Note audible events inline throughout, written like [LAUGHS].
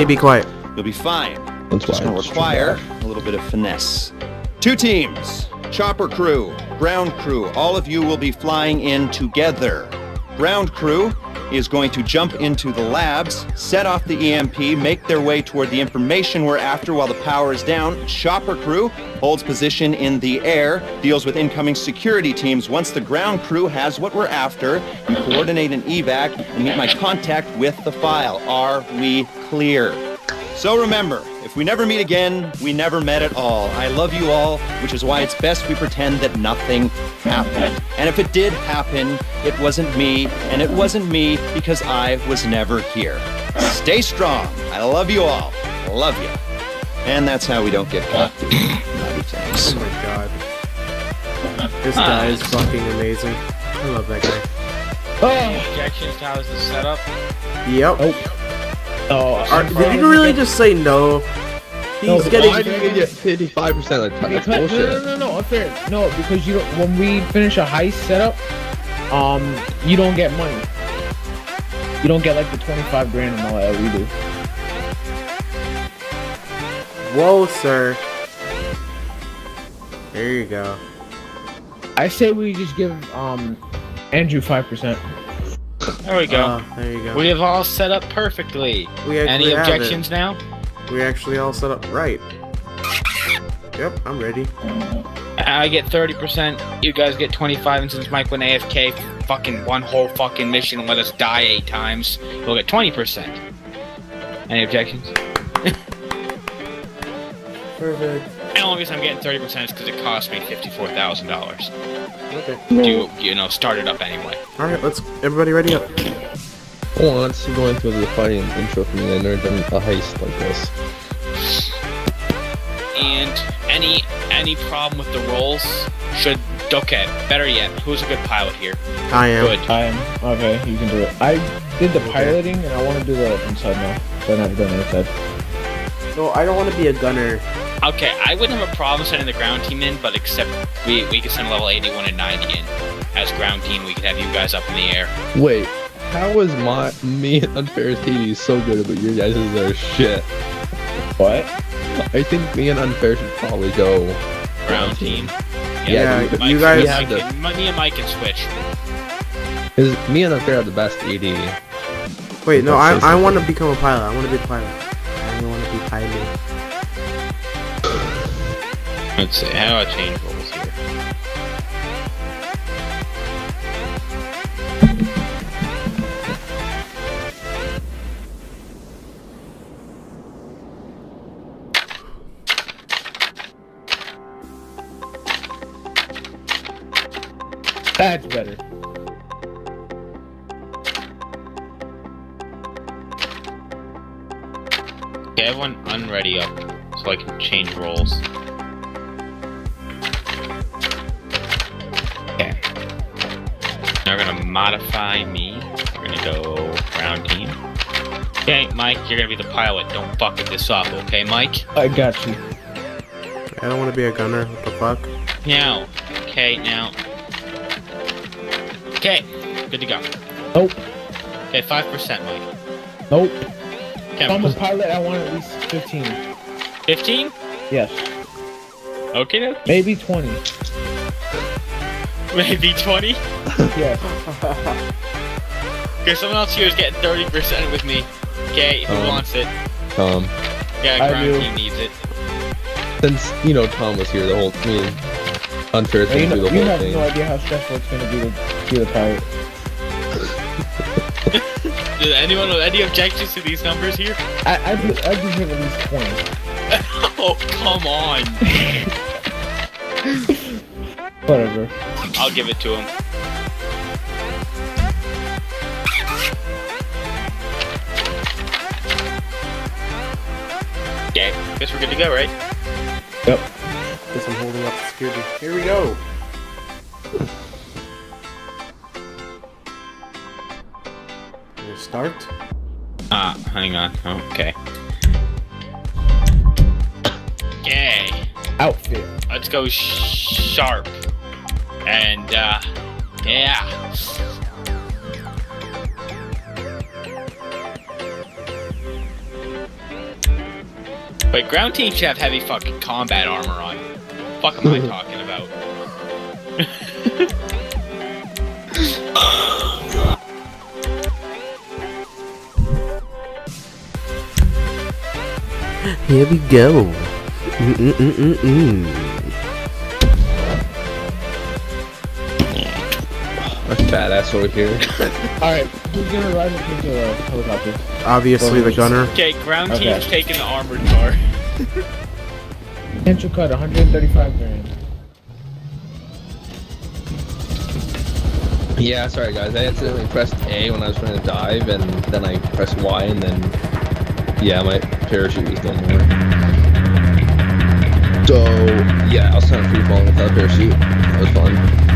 Everybody be quiet. You'll be fine. That's It's why going to require a little bit of finesse. Two teams, chopper crew, ground crew. All of you will be flying in together. Ground crew is going to jump into the labs, set off the EMP, make their way toward the information we're after while the power is down. Chopper crew holds position in the air, deals with incoming security teams. Once the ground crew has what we're after, you coordinate an evac and meet my contact with the file. Are we clear? So remember, if we never meet again, we never met at all. I love you all, which is why it's best we pretend that nothing happened. And if it did happen, it wasn't me, and it wasn't me because I was never here. Stay strong. I love you all. Love you. And that's how we don't get caught. Naughty things. Oh my god. This guy is fucking amazing. I love that guy. Objections to how this is set up. Yep. Oh. Oh, Are, did you really just say no? He's No, getting. Why do you get 55% of the time? That's Because, no, no, no, no, unfair. No, because you don't. When we finish a heist setup, um, you don't get money. You don't get like the twenty-five grand and all that we do. Whoa, sir. There you go. I say we just give um Andrew five percent. There we go. Uh, there you go. we have all set up perfectly. We Any objections now? We actually all set up right. Yep, I'm ready. I get 30%, you guys get 25 and since Mike went AFK fucking one whole fucking mission and let us die eight times, we'll get 20%. Any objections? [LAUGHS] Perfect. And the only reason I'm getting 30% is because it cost me $54,000 Okay. to, you know, start it up anyway. All right, let's. Everybody ready up. Hold on, let's go into the fighting intro for me. I never done a heist like this. And any any problem with the roles should okay, better yet, who's a good pilot here? I am. Good. I am okay. You can do it. I did the piloting and I want to do the inside now. So I've never done the inside. No, I don't want to be a gunner. Okay, I wouldn't have a problem sending the ground team in, but except we we could send level 81 and 90 in. As ground team, we could have you guys up in the air. Wait, how is my me and Unfair Hades so good, but your guys are shit? What? I think me and Unfair should probably go. Ground team. Yeah, dude, you Mike- guys- Mike We and- me and Mike can switch. Cause me and Unfair have the best AD. Wait, no, I, I want to become a pilot. I want to be a pilot. I want to be pilot. Let's see, how do I change roles here? That's better. Okay, everyone unready up so I can change roles. Modify me. We're gonna go ground team. Okay, Mike, you're gonna be the pilot. Don't fuck this up, okay, Mike? I got you. I don't want to be a gunner. What the fuck? Now. Okay, now. Okay, good to go. Nope. Okay, 5%, Mike. Nope. Okay, If I'm a pilot, I want at least fifteen. 15? Yes. Okay, no. Maybe twenty. Maybe 20? Yes. [LAUGHS] Okay, someone else here is getting 30% with me. Okay, who Um, wants it? Um, Yeah, I ground team needs it. since you know Tom was here, the whole me and Unfair You, thing know, do the you whole have thing. no idea how stressful it's gonna be to be the pilot. [LAUGHS] Does anyone with any objections to these numbers here? I I do I do have at least twenty. [LAUGHS] Oh, come on. [LAUGHS] Whatever. I'll give it to him. Guess we're good to go, right? Yep. Guess I'm holding up the security. Here we go. Gonna start. Ah, hang on. Okay. Okay, Outfit. let's go sh- sharp. And, uh, yeah. Wait, ground team should have heavy fucking combat armor on. Fuck am I [LAUGHS] talking about? Here we go. Mm-mm-mm-mm-mm. A fat ass over here. [LAUGHS] Alright, who's gonna ride into the helicopter? Obviously, the gunner. Okay, ground Okay. team's taking the armored car. [LAUGHS] Potential cut 135 grand. Yeah, sorry guys. I accidentally pressed A when I was trying to dive, and then I pressed Y, and then yeah, my parachute was no more. So yeah, I was kind of free falling without a parachute. That was fun.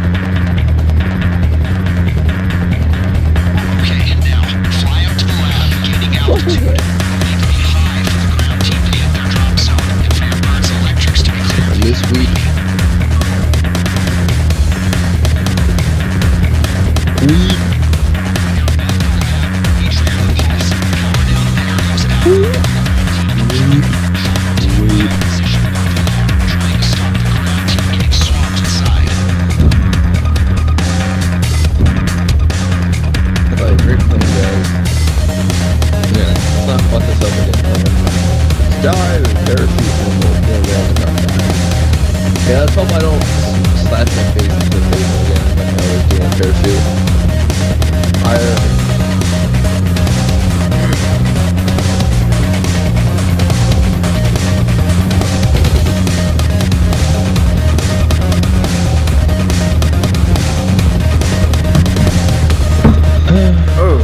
Let's dive, parachute, and we'll go around the top. Yeah, let's hope I don't slash my face into the face again I was doing parachute. I,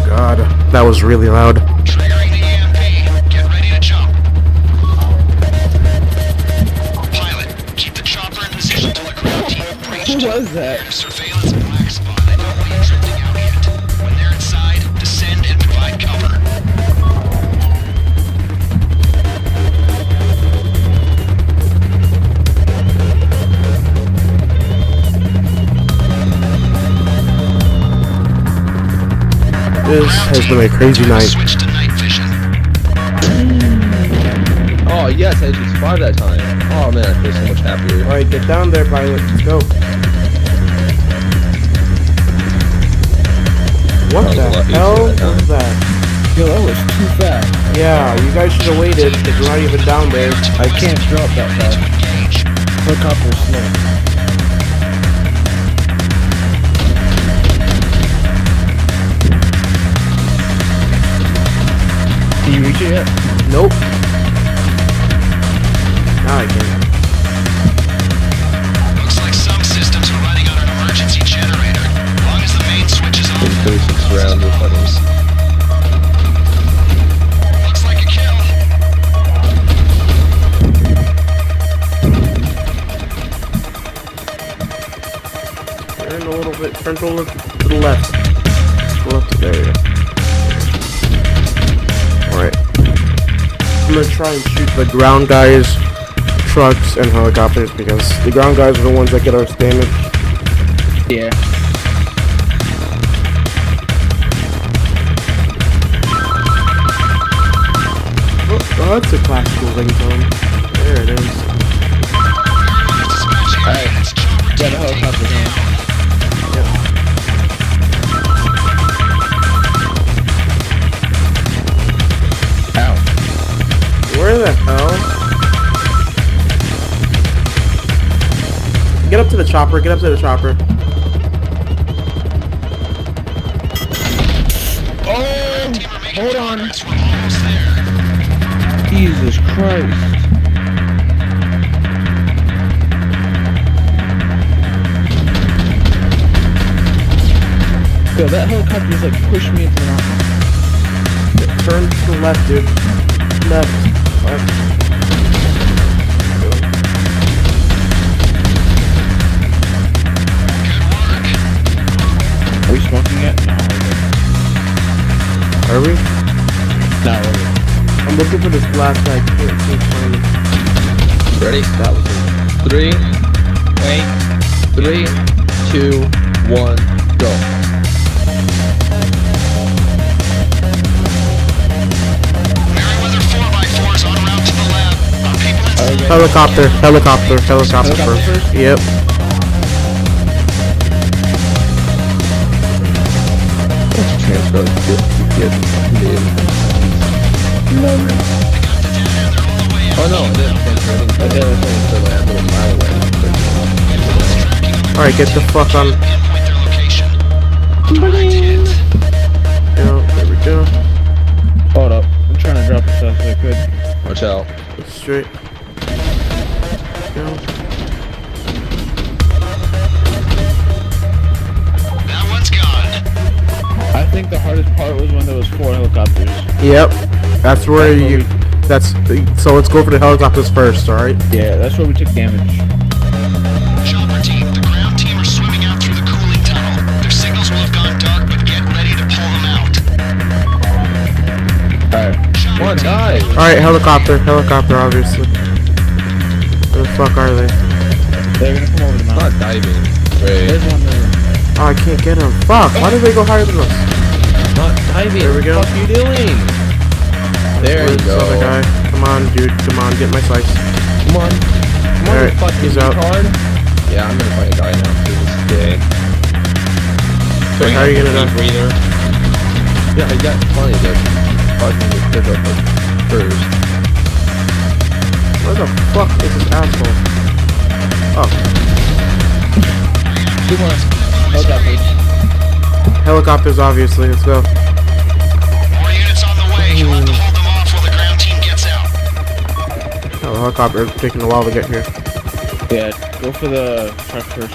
god, that was really loud. Who was that? surveillance black spot. I don't want you drifting out yet. When they're inside, descend and provide cover. This has been a crazy night. Switch to night vision. oh yes, I just survived that time. Oh man, I feel so much happier. Alright, get down there, pilot. Let's go. What That was a lot the hell was that? Yo, that was too fast. Yeah, you guys should have waited because we're not even down there. I can't drop that fast. Engage. Helicopter's slow. Can you reach it yet? Nope. Now I can. Looks like some systems are running on an emergency generator. As long as the main switch is on, 36 rounds of fucking looks like a kill. Turn a little bit. Turn to the, to the left. Go up to there. you go. Alright. I'm gonna try and shoot the ground guys, trucks, and helicopters because the ground guys are the ones that get us damage. Yeah. Oh, oh, that's a classical ringtone. There it is. Alright. Got a helicopter here. The chopper. Get up to the chopper. Oh! Hold on. We're almost there. Jesus Christ. Yo, that helicopter's like pushed me into nothing. Turn to the left, dude. Left. Left. Him. Ready? That was him. Three, Wait, three, two, one, go. Merryweather 4x4 is en route to the lab. Helicopter, helicopter, helicopter Helicopter first. first? Yep. Let's transfer the get Oh no, I didn't. I. Alright, get the fuck on. Pinpoint their location. There we go. Hold up. I'm trying to drop as fast as I could. Watch out. Straight. Go. That one's gone. I think the hardest part was when there was four helicopters. Yep. That's where That's where you. We- That's so. Let's go for the helicopters first. All right. Yeah, that's where we took damage. Chopper team, the ground team are swimming out through the cooling tunnel. Their signals will have gone dark, but get ready to pull them out. Alright. Chopper Come on. All right. Helicopter. Helicopter. Obviously. Where the fuck are they? They're gonna come over the I'm mountain. not diving. Wait. There's one there. Oh, I can't get them. Fuck. Why did they go higher than us? Not diving. There we go. What are you doing? There Where's you go. other guy? Come on, dude. Come on. Get my slice. Come on. Come on, Alright, you fucking he's out. retard. Yeah, I'm gonna fight a guy now because it's gay. Wait, how are you gonna die? Breather. Yeah, I got plenty of fucking pick up first. Where the fuck is this asshole? Oh, Two more. Helicopters. helicopters. Obviously. Let's go. More units on the way. You'll have to hold them off while the helicopter is taking a while to get here. Yeah, go for the truck first.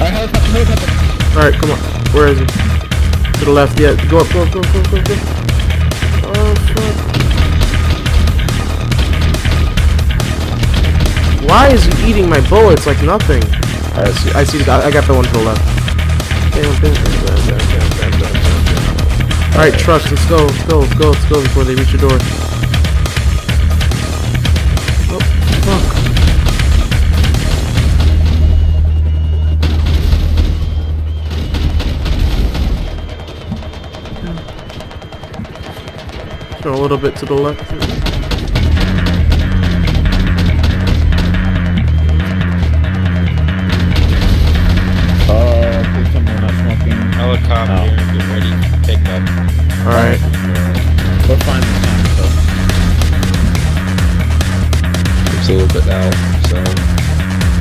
Alright, helicopter, helicopter. All right. Come on. Where is he? To the left. Yeah. Go up. Go up. Go up. Go up. Go up. Go Why is he eating my bullets like nothing? I see. I see. I got the one to the left. All right, trucks. Let's go. Let's go. Let's go. Let's go before they reach the door. Oh, a little bit to the left. Smoking. Helicopter. Oh. Get ready. Pick up. All right. We're fine this time, so. It's a little bit out, so.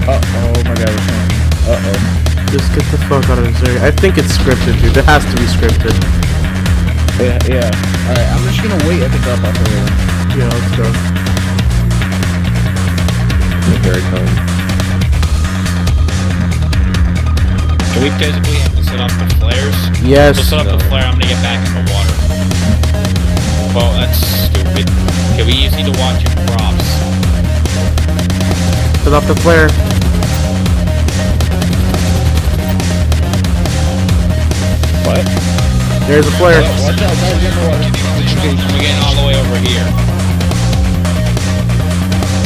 Uh-oh, my God, we're smoking. Uh-oh. Just get the fuck out of this area. I think it's scripted, dude. It has to be scripted. Yeah, yeah. Alright, I'm just gonna wait at the drop-off area. Yeah, let's go. Here it comes. Do we physically have to set off the flares? Yes. So set up the No. flare. I'm gonna get back in the water. Well, that's stupid. Okay, we just need to watch your props. Set off the flare. What? There's a flare. Watch out, guys, in the water. We're getting all the way over here.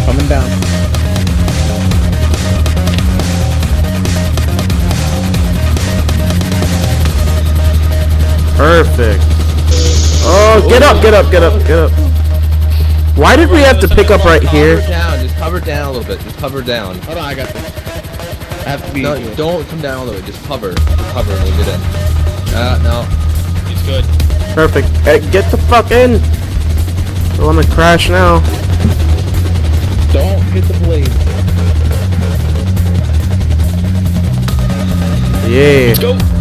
Coming down. Perfect. Oh, get up, get up, get up, get up. Why did we have to pick up right Cover here? down. Just cover down a little bit. Just cover down. Hold on, I got this. I have to be... No, don't come down all the way. Just cover. Just cover and we'll get in. Uh, no. He's good. Perfect. Hey, get the fuck in. Don't want to crash now. Don't hit the blade. Yeah. Let's go.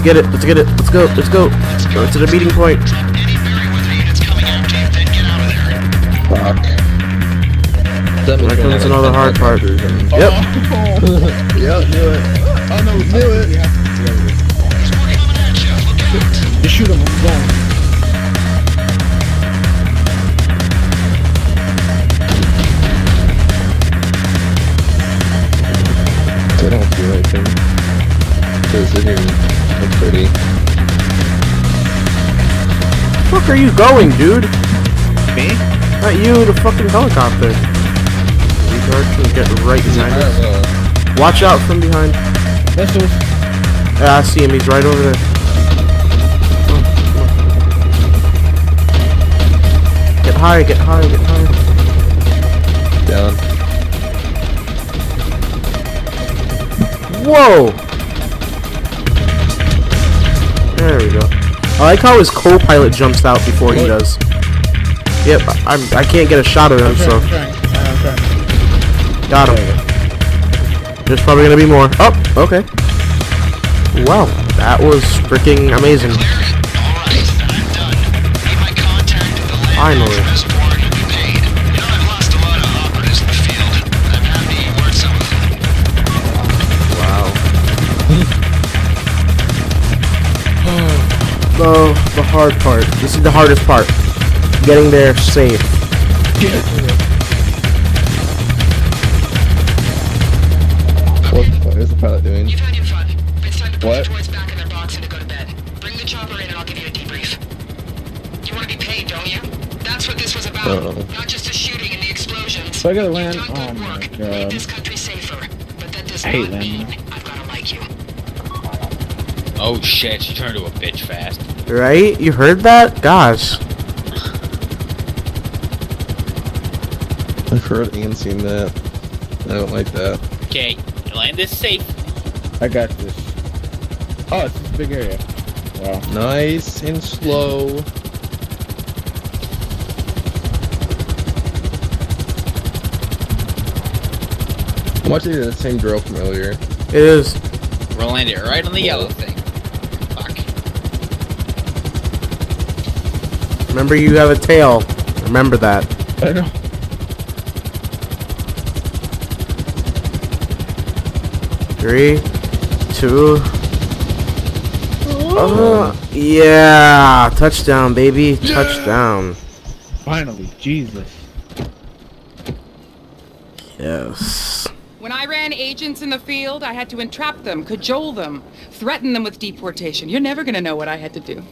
Let's get it. Let's get it. Let's go. Let's go. Let's Go to the meeting point. Drop any Merryweather units coming after you, then get out of there. Fuck. That Here comes another hard part. Yep. [LAUGHS] Yeah, knew it. Oh no, knew it. There's more coming at you. Just shoot him, I'm going. They don't do anything. Because they're here. Look pretty. fuck are you going, dude? Me? Not you, the fucking helicopter. Retard can get right Is behind us. parallel? Watch out from behind. Missiles. Yeah, I see him. He's right over there. Come on, come on. Get high, get high, get high. Down. Whoa! We go. I like how his co-pilot jumps out before he does. Yep, I- I'm, I can't get a shot of him, I'm trying, so I'm trying. I'm trying. got him. There's probably gonna be more. Oh, okay. Wow, that was freaking amazing. Clear hard part. This is the hardest part. Getting there safe. What the fuck is the pilot doing? You've had your fun. It's time to put What? the droids back in their box and to go to bed. Bring the chopper in and I'll give you a debrief. You want to be paid, don't you? That's what this was about. Uh-oh. Not just the shooting and the explosions. So I gotta land. You've Oh good my work. Made this country safer. But that does I hate not landing. mean I've got to like you. Oh shit, she turned to a bitch fast. Right? You heard that? Gosh. I've heard and seen that. I don't like that. Okay, land is safe. I got this. Oh, it's this big area. Wow. Nice and slow. I'm watching the same drill from earlier. It is. We're landing right on the yellow thing. Fuck. Remember you have a tail. Remember that. I know. Three, two. Uh, yeah, touchdown, baby, touchdown. Finally, Jesus. Yes. When I ran agents in the field, I had to entrap them, cajole them, threaten them with deportation. You're never gonna know what I had to do.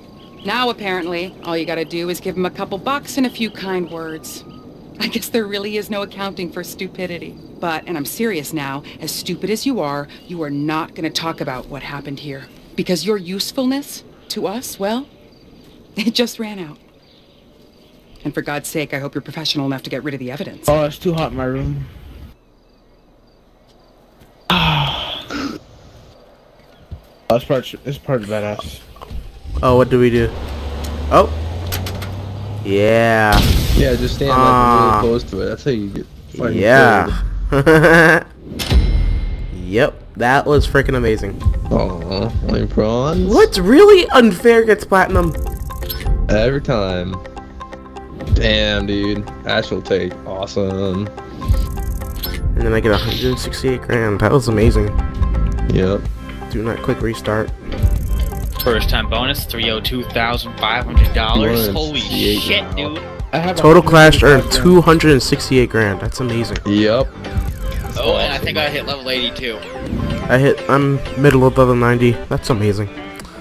Now, apparently, all you gotta do is give them a couple bucks and a few kind words. I guess there really is no accounting for stupidity. But, and I'm serious now, as stupid as you are, you are not gonna talk about what happened here. Because your usefulness to us, well, [LAUGHS] it just ran out. And for God's sake, I hope you're professional enough to get rid of the evidence. Oh, it's too hot in my room. [SIGHS] Oh, this part, this part is badass. Oh, what do we do? Oh. Yeah. Yeah, just stand Ah. like really close to it. That's how you get fucking Yeah. [LAUGHS] yep, that was freaking amazing. Aw, lame prawns. What's really unfair gets platinum. Every time. Damn, dude. Actual take. Awesome. And then I get 168 grand. That was amazing. Yep. Do not quick restart. First time bonus, $302,500. Holy shit, now. dude. Total Clash earned 268 grand. That's amazing. Yep. Oh, and I think I hit level 82. I hit. I'm middle of level 90. That's amazing.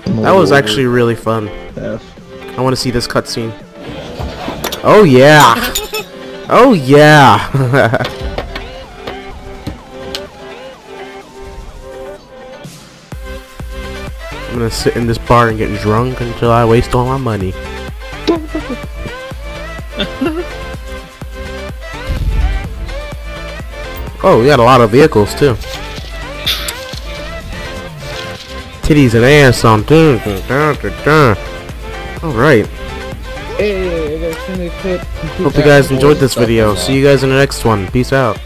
That was actually really fun. I want to see this cutscene. Oh yeah. [LAUGHS] oh yeah. [LAUGHS] gonna sit in this bar and get drunk until I waste all my money. [LAUGHS] oh, we got a lot of vehicles too. Titties and ass on. Dun, dun, dun, dun, dun. All right. Hey, I got a clip. Hope you guys enjoyed this video. See you guys in the next one. Peace out.